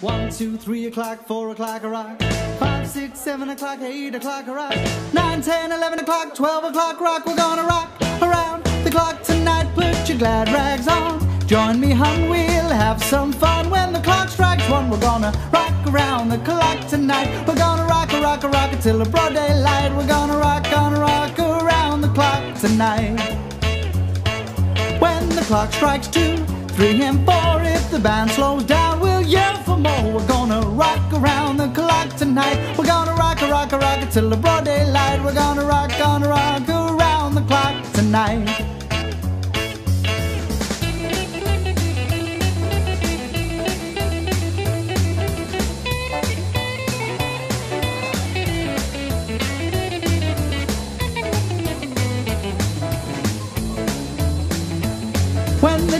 One, two, three o'clock, four o'clock, a rock. Five, six, seven o'clock, eight o'clock, a rock. Nine, ten, eleven o'clock, twelve o'clock, rock. We're gonna rock around the clock tonight. Put your glad rags on. Join me, hon, we'll have some fun. When the clock strikes one, we're gonna rock around the clock tonight. We're gonna rock a rock a rock until the broad daylight. We're gonna rock, gonna rock around the clock tonight. When the clock strikes two, three, and four, if the band slows down, we'll yell for more. We're gonna rock around the clock tonight. We're gonna rock rock rock until the broad daylight. We're gonna rock, gonna rock around the clock tonight.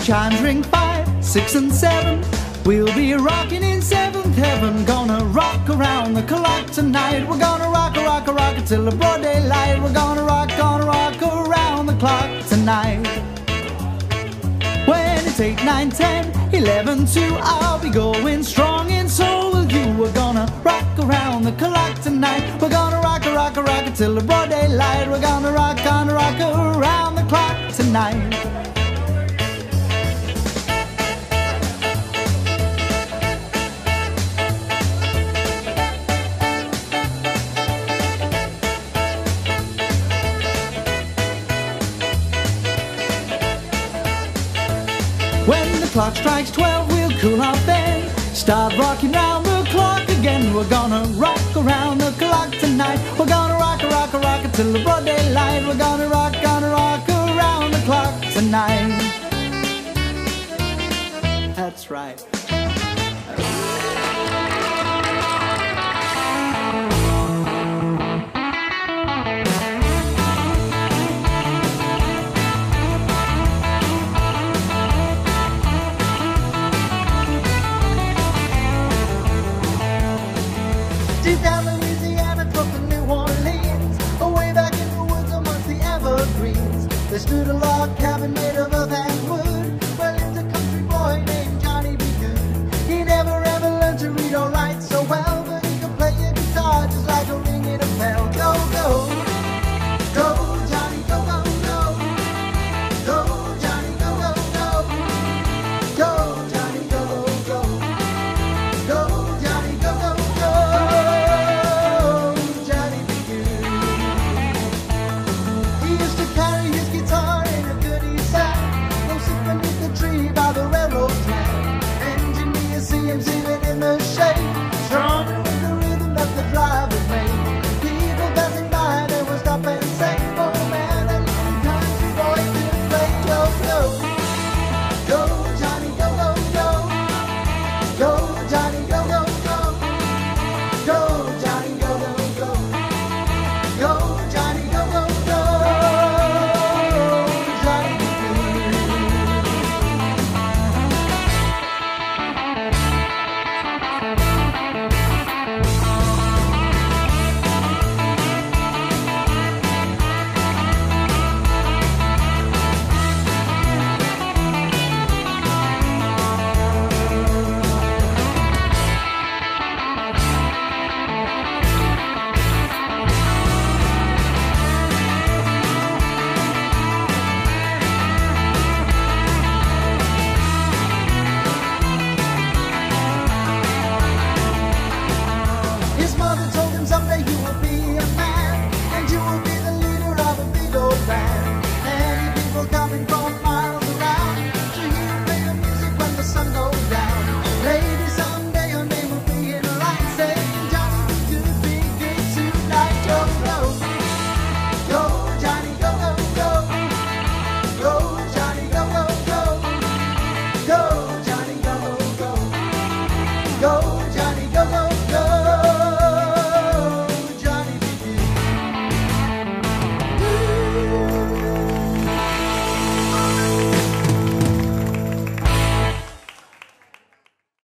The chimes ring five, six, and seven, we'll be rocking in seventh heaven. Gonna rock around the clock tonight. We're gonna rock rock rock until the broad daylight. We're gonna rock, gonna rock around the clock tonight. When it's eight, nine, ten, eleven, two, I'll be going strong, and so will you. We're gonna rock around the clock tonight. We're gonna rock rock rock until the broad daylight. We're gonna rock, gonna rock around the clock tonight. When the clock strikes 12, we'll cool off then. Start rocking round the clock again. We're gonna rock around the clock tonight. We're gonna rock rock rock until the broad daylight. We're gonna rock, gonna rock around the clock tonight. That's right. stood a log cabin made of earth and wood. people coming from